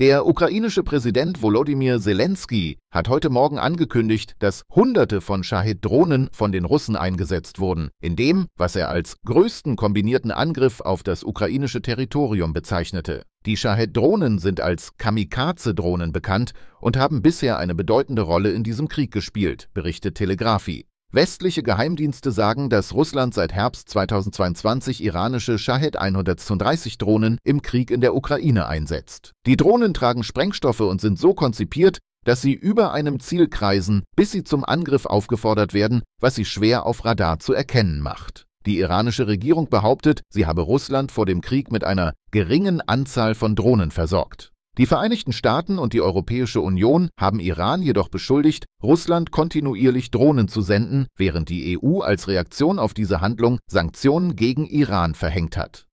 Der ukrainische Präsident Volodymyr Zelensky hat heute Morgen angekündigt, dass Hunderte von Shahid-Drohnen von den Russen eingesetzt wurden, in dem, was er als größten kombinierten Angriff auf das ukrainische Territorium bezeichnete. Die Shahid-Drohnen sind als Kamikaze-Drohnen bekannt und haben bisher eine bedeutende Rolle in diesem Krieg gespielt, berichtet Telegraphy. Westliche Geheimdienste sagen, dass Russland seit Herbst 2022 iranische Shahed 130 Drohnen im Krieg in der Ukraine einsetzt. Die Drohnen tragen Sprengstoffe und sind so konzipiert, dass sie über einem Ziel kreisen, bis sie zum Angriff aufgefordert werden, was sie schwer auf Radar zu erkennen macht. Die iranische Regierung behauptet, sie habe Russland vor dem Krieg mit einer geringen Anzahl von Drohnen versorgt. Die Vereinigten Staaten und die Europäische Union haben Iran jedoch beschuldigt, Russland kontinuierlich Drohnen zu senden, während die EU als Reaktion auf diese Handlung Sanktionen gegen Iran verhängt hat